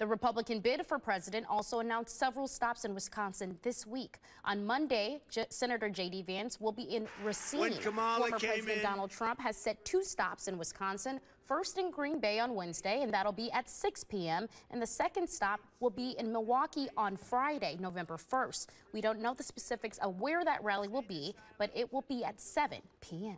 The Republican bid for president also announced several stops in Wisconsin this week. On Monday, J Senator J.D. Vance will be in Racine. Former President in. Donald Trump has set two stops in Wisconsin. First in Green Bay on Wednesday, and that'll be at 6 p.m. And the second stop will be in Milwaukee on Friday, November 1st. We don't know the specifics of where that rally will be, but it will be at 7 p.m.